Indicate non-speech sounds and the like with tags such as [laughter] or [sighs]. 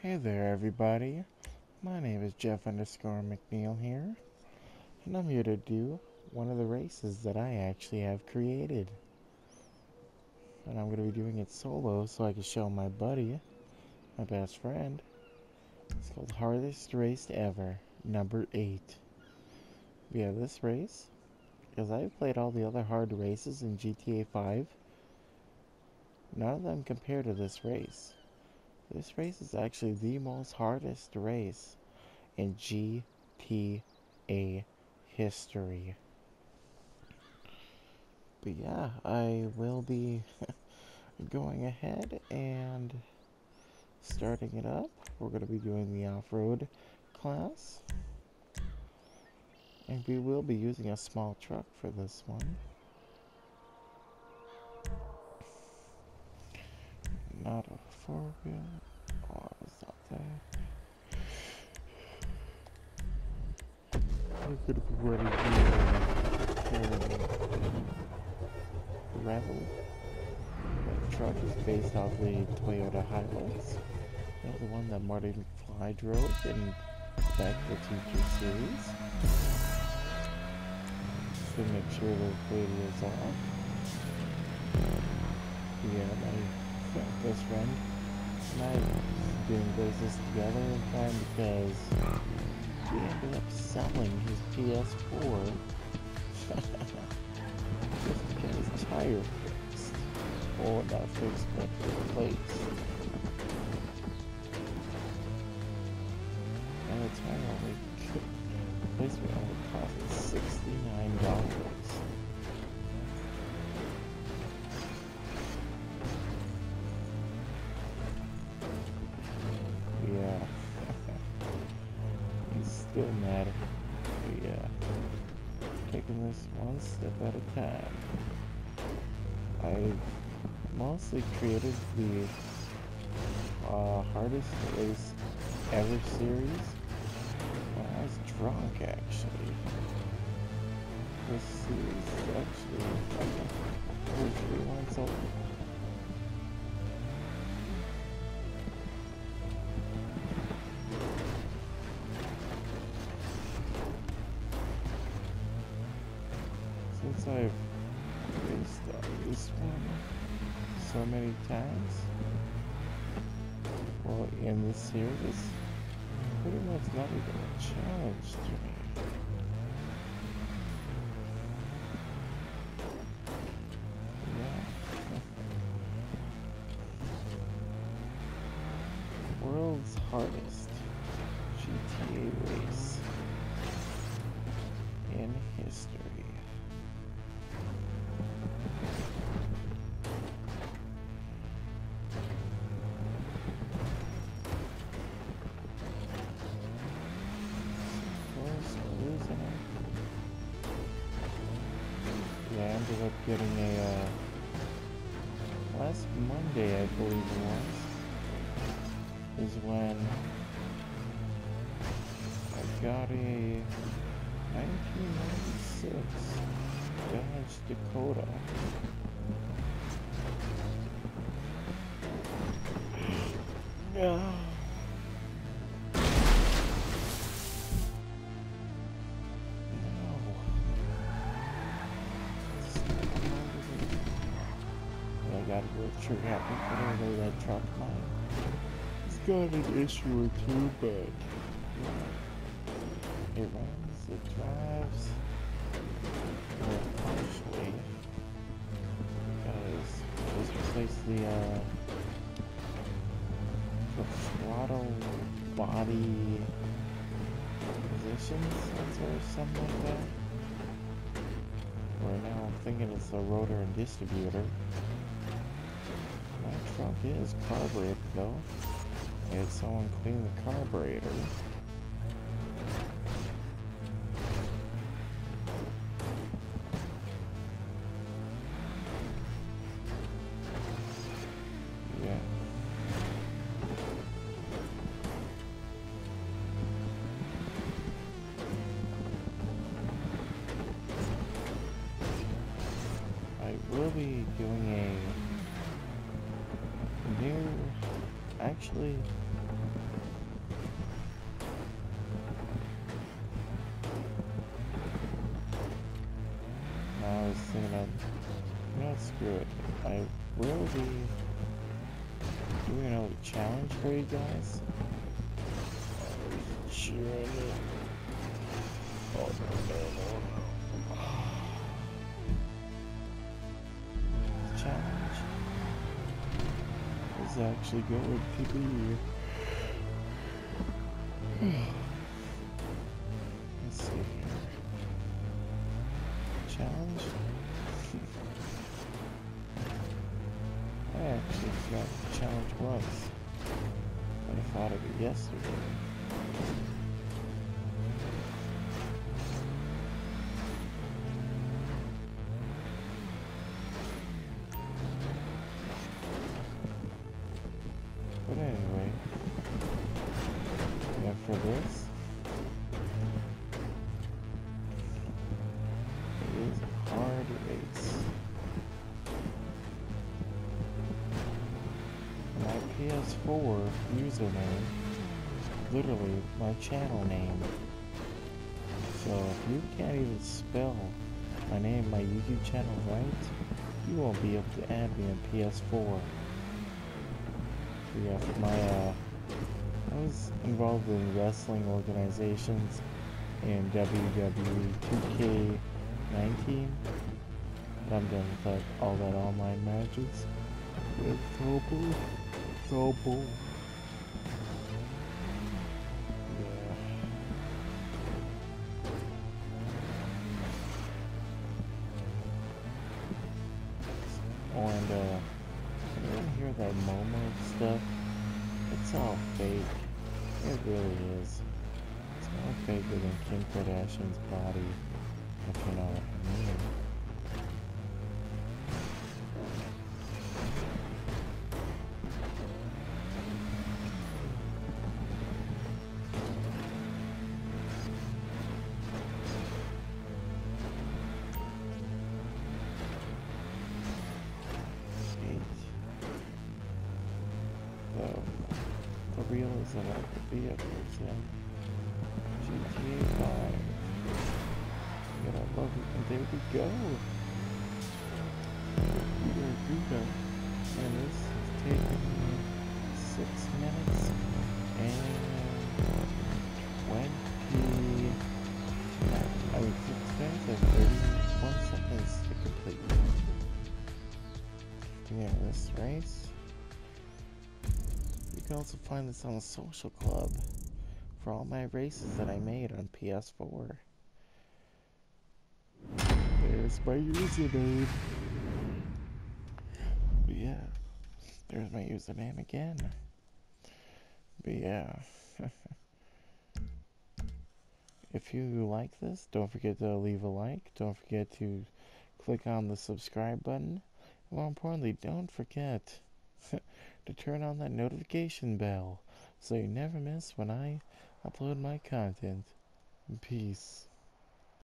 Hey there, everybody. My name is Geof underscore McNiel here, and I'm here to do one of the races that I actually have created. And I'm going to be doing it solo so I can show my buddy, my best friend. It's called Hardest Race Ever, number 8. Yeah, this race, because I've played all the other hard races in GTA 5, none of them compare to this race. This race is actually the most hardest race in GTA history. But yeah, I will be [laughs] going ahead and starting it up. We're going to be doing the off-road class. And we will be using a small truck for this one. Not a wheel. Oh, it's not there. We're gonna be running the Rebel. The truck is based off the Toyota Hilux. The one that Marty McFly drove in Back to the Future series. To make sure the radio's off. Yeah, my best friend night doing business together in time because we ended up selling his PS4 [laughs] just to get his tire fixed. Or not fixed, but replaced. And the tire only replacement only cost $69. This one step at a time. I mostly created the uh, hardest race ever series when I was drunk actually. This series is actually over three months old. I've raced this one so many times, well, in this series, pretty much not even a challenge to me. Yeah. [laughs] World's hardest GTA race in history. Getting a, uh, last Monday, I believe it was, is when I got a 1996 Dodge Dakota. [sighs] No. I gotta go trigger happy for the that truck mine. It's got an issue or two, but yeah. it runs, it drives. Well, partially. Because I just replaced the uh the throttle body position sensor or something like that. Or now I'm thinking it's the rotor and distributor. Truck is carbureted though. Had someone clean the carburetor. I will be doing a Actually... I was thinking about... You know screw it. I will be doing another challenge for you guys. Oh, no, no, no. Actually going to be. Let's see here. Challenge? [laughs] I actually forgot what the challenge was. I thought of it yesterday. PS4 username, literally my channel name. So if you can't even spell my name, my YouTube channel right, you won't be able to add me on PS4. Yeah, my uh, I was involved in wrestling organizations in WWE 2K19. I'm done with that, all that online matches. with so So. Yeah. Oh, and uh, hear that Momo stuff? It's all fake. It really is. It's more faker than Kim Kardashian's body, if you know. Realism of the vehicles in GTA 5. You gotta love it. And there we go. Are Guga. And this has taken me six minutes and can also find this on the social club for all my races that I made on PS4. There's my username. But yeah, there's my username again. But yeah. [laughs] if you like this, don't forget to leave a like. Don't forget to click on the subscribe button. More importantly, don't forget [laughs] to turn on that notification bell so you never miss when I upload my content. Peace.